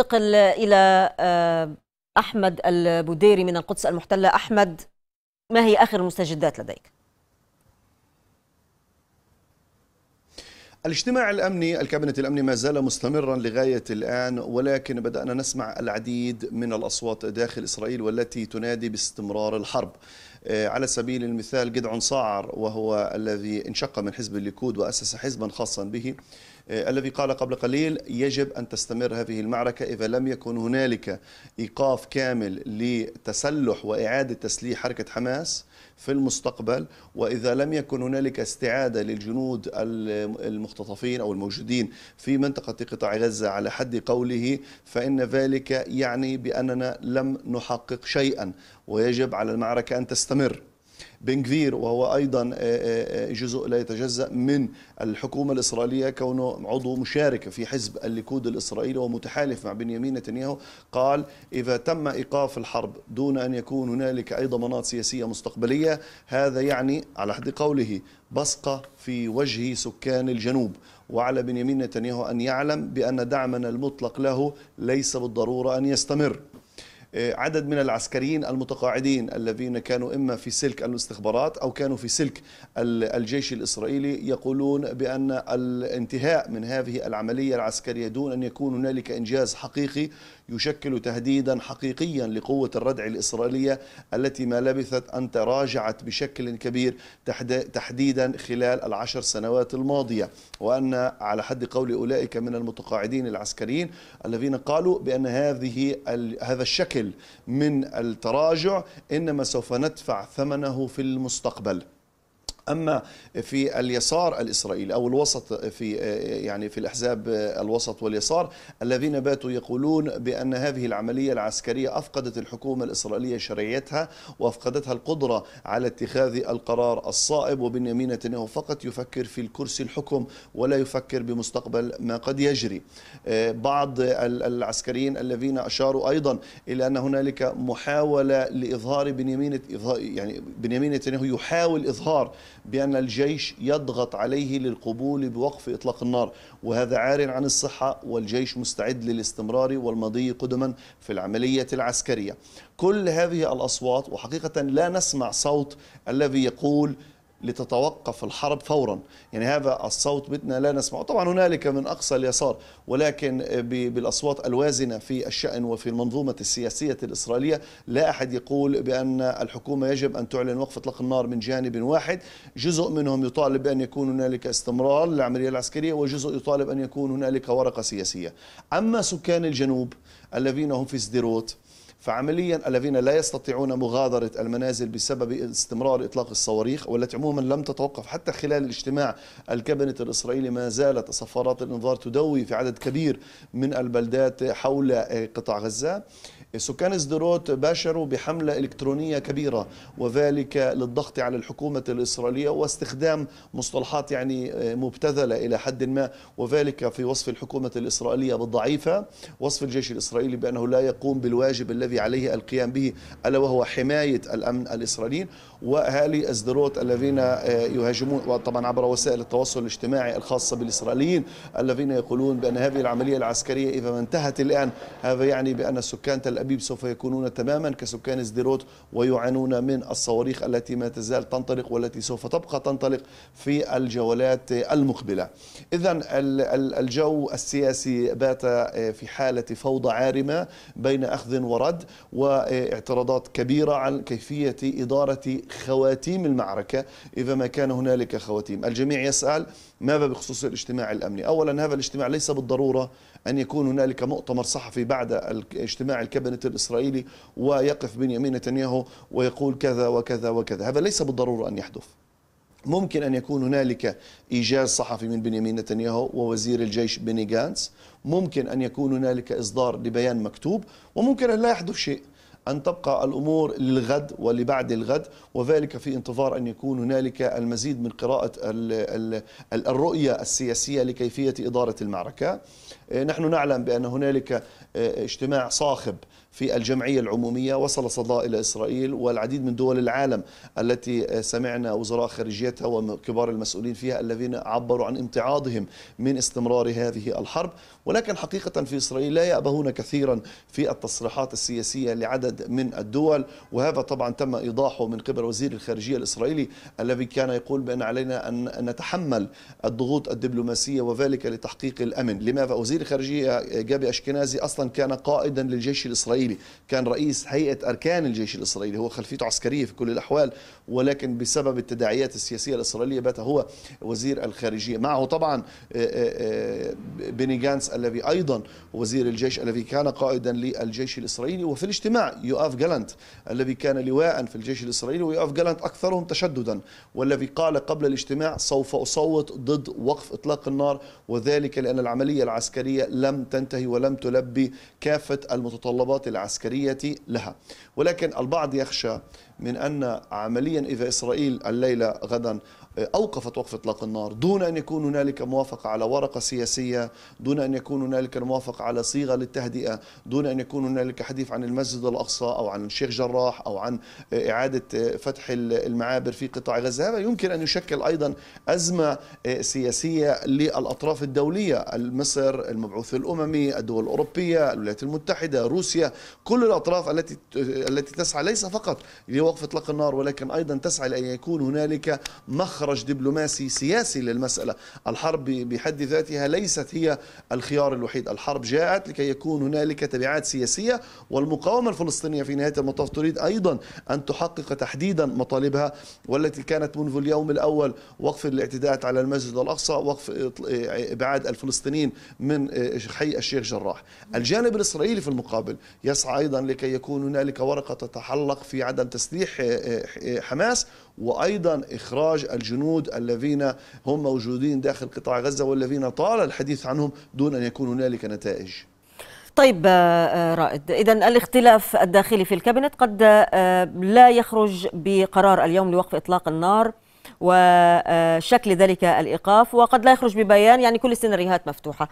ننتقل إلى آه، أحمد البديري من القدس المحتلة. أحمد ما هي آخر المستجدات لديك؟ الاجتماع الأمني الكابينت الأمني ما زال مستمرا لغاية الآن ولكن بدأنا نسمع العديد من الأصوات داخل إسرائيل والتي تنادي باستمرار الحرب. آه، على سبيل المثال جدعون صاعر وهو الذي انشق من حزب الليكود وأسس حزبا خاصا به. الذي قال قبل قليل يجب أن تستمر هذه المعركة إذا لم يكن هنالك إيقاف كامل لتسلح وإعادة تسليح حركة حماس في المستقبل وإذا لم يكن هنالك استعادة للجنود المختطفين أو الموجودين في منطقة قطاع غزة على حد قوله فإن ذلك يعني بأننا لم نحقق شيئا ويجب على المعركة أن تستمر. بن كفير وهو أيضا آه، آه، آه، جزء لا يتجزأ من الحكومة الإسرائيلية كونه عضو مشارك في حزب الليكود الإسرائيلي ومتحالف مع بنيامين نتنياهو. قال إذا تم إيقاف الحرب دون أن يكون هنالك أي ضمانات سياسية مستقبلية هذا يعني على حد قوله بصقة في وجه سكان الجنوب. وعلى بنيامين نتنياهو أن يعلم بأن دعمنا المطلق له ليس بالضرورة أن يستمر. عدد من العسكريين المتقاعدين الذين كانوا إما في سلك الاستخبارات أو كانوا في سلك الجيش الإسرائيلي يقولون بأن الانتهاء من هذه العملية العسكرية دون أن يكون هنالك إنجاز حقيقي يشكل تهديدا حقيقيا لقوة الردع الإسرائيلية التي ما لبثت أن تراجعت بشكل كبير تحديدا خلال العشر سنوات الماضية. وأن على حد قول أولئك من المتقاعدين العسكريين الذين قالوا بأن هذه هذا الشكل من التراجع إنما سوف ندفع ثمنه في المستقبل. أما في اليسار الإسرائيلي أو الوسط في يعني في الأحزاب الوسط واليسار الذين باتوا يقولون بأن هذه العملية العسكرية أفقدت الحكومة الإسرائيلية شرعيتها وأفقدتها القدرة على اتخاذ القرار الصائب وبنيامين نتنياهو فقط يفكر في الكرسي الحكم ولا يفكر بمستقبل ما قد يجري. بعض العسكريين الذين أشاروا أيضا إلى أن هنالك محاولة لإظهار بنيامين يعني بنيامين نتنياهو يحاول إظهار بأن الجيش يضغط عليه للقبول بوقف إطلاق النار وهذا عار عن الصحة والجيش مستعد للاستمرار والمضي قدما في العملية العسكرية. كل هذه الأصوات وحقيقة لا نسمع صوت الذي يقول لتتوقف الحرب فورا. يعني هذا الصوت بدنا لا نسمعه. طبعا هنالك من أقصى اليسار ولكن بالأصوات الوازنة في الشأن وفي المنظومة السياسية الإسرائيلية لا أحد يقول بأن الحكومة يجب أن تعلن وقف إطلاق النار من جانب واحد. جزء منهم يطالب بأن يكون هنالك استمرار للعملية العسكرية وجزء يطالب أن يكون هنالك ورقة سياسية. أما سكان الجنوب الذين هم في سديروت فعمليا الذين لا يستطيعون مغادرة المنازل بسبب استمرار إطلاق الصواريخ والتي عموما لم تتوقف حتى خلال الاجتماع الكابينت الإسرائيلي ما زالت صفارات الإنذار تدوي في عدد كبير من البلدات حول قطاع غزة. سكان سدروت باشروا بحملة إلكترونية كبيرة وذلك للضغط على الحكومة الإسرائيلية واستخدام مصطلحات يعني مبتذلة إلى حد ما وذلك في وصف الحكومة الإسرائيلية بالضعيفة وصف الجيش الإسرائيلي بأنه لا يقوم بالواجب الذي عليه القيام به ألا وهو حماية الأمن الإسرائيليين وأهالي أزدروت الذين يهاجمون وطبعا عبر وسائل التواصل الاجتماعي الخاصة بالإسرائيليين الذين يقولون بأن هذه العملية العسكرية إذا ما انتهت الآن هذا يعني بأن سكان تل أبيب سوف يكونون تماما كسكان سديروت ويعانون من الصواريخ التي ما تزال تنطلق والتي سوف تبقى تنطلق في الجولات المقبلة. إذا الجو السياسي بات في حالة فوضى عارمة بين أخذ ورد واعتراضات كبيرة عن كيفية إدارة خواتيم المعركة. إذا ما كان هنالك خواتيم. الجميع يسأل ماذا بخصوص الاجتماع الأمني؟ أولا هذا الاجتماع ليس بالضرورة أن يكون هنالك مؤتمر صحفي بعد اجتماع الكابينت الإسرائيلي ويقف بنيامين نتنياهو ويقول كذا وكذا وكذا. هذا ليس بالضرورة أن يحدث. ممكن أن يكون هنالك إيجاز صحفي من بنيامين نتنياهو ووزير الجيش بني جانس ممكن أن يكون هنالك إصدار لبيان مكتوب. وممكن أن لا يحدث شيء. أن تبقى الأمور للغد ولبعد الغد وذلك في انتظار أن يكون هنالك المزيد من قراءة الرؤية السياسية لكيفية إدارة المعركة. نحن نعلم بأن هنالك اجتماع صاخب في الجمعية العمومية وصل صدى إلى إسرائيل والعديد من دول العالم التي سمعنا وزراء خارجيتها وكبار المسؤولين فيها الذين عبروا عن امتعاضهم من استمرار هذه الحرب. ولكن حقيقة في إسرائيل لا يأبهون كثيرا في التصريحات السياسية لعدد من الدول وهذا طبعا تم إيضاحه من قبل وزير الخارجية الإسرائيلي الذي كان يقول بأن علينا أن نتحمل الضغوط الدبلوماسية وذلك لتحقيق الأمن. لماذا؟ وزير الخارجية جابي أشكنازي أصلا كان قائدا للجيش الإسرائيلي كان رئيس هيئة أركان الجيش الإسرائيلي هو خلفيته عسكرية في كل الأحوال ولكن بسبب التداعيات السياسية الإسرائيلية بات هو وزير الخارجية. معه طبعا بني جانس الذي أيضا وزير الجيش الذي كان قائدا للجيش الإسرائيلي. وفي الاجتماع يؤاف جالنت الذي كان لواء في الجيش الإسرائيلي ويؤاف جالنت أكثرهم تشددا. والذي قال قبل الاجتماع سوف أصوت ضد وقف إطلاق النار وذلك لأن العملية العسكرية لم تنتهي ولم تلبي كافة المتطلبات العسكرية لها. ولكن البعض يخشى من أن عمليا إذا إسرائيل الليلة غدا أوقفت وقف إطلاق النار دون أن يكون هنالك موافقة على ورقة سياسية دون أن يكون هنالك موافقة على صيغة للتهدئة دون أن يكون هنالك حديث عن المسجد الأقصى أو عن الشيخ جراح أو عن إعادة فتح المعابر في قطاع غزة. هذا يمكن أن يشكل أيضا أزمة سياسية للأطراف الدولية مصر المبعوث الأممي الدول الأوروبية الولايات المتحدة روسيا كل الأطراف التي التي تسعى ليس فقط لوقف إطلاق النار ولكن أيضا تسعى لأن يكون هنالك مخرج مخرج دبلوماسي سياسي للمسألة. الحرب بحد ذاتها ليست هي الخيار الوحيد. الحرب جاءت لكي يكون هنالك تبعات سياسية والمقاومة الفلسطينية في نهاية المطاف تريد أيضا أن تحقق تحديدا مطالبها والتي كانت منذ اليوم الأول. وقف الاعتداءات على المسجد الأقصى وقف إبعاد الفلسطينيين من حي الشيخ جراح. الجانب الإسرائيلي في المقابل يسعى أيضا لكي يكون هنالك ورقة تتحلق في عدم تسليح حماس وأيضا إخراج الجنود الذين هم موجودين داخل قطاع غزة والذين طال الحديث عنهم دون أن يكون هنالك نتائج. طيب رائد. إذا الاختلاف الداخلي في الكابينت قد لا يخرج بقرار اليوم لوقف إطلاق النار وشكل ذلك الإيقاف وقد لا يخرج ببيان يعني كل السيناريوهات مفتوحة.